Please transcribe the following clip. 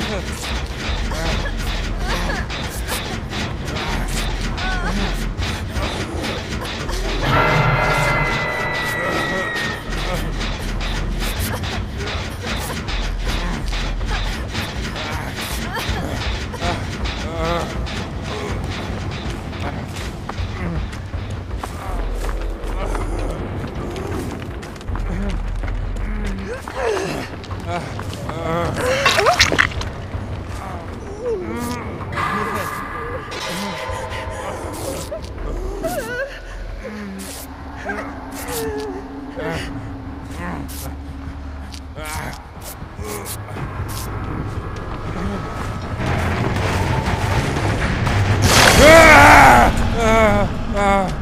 hooks. Uh.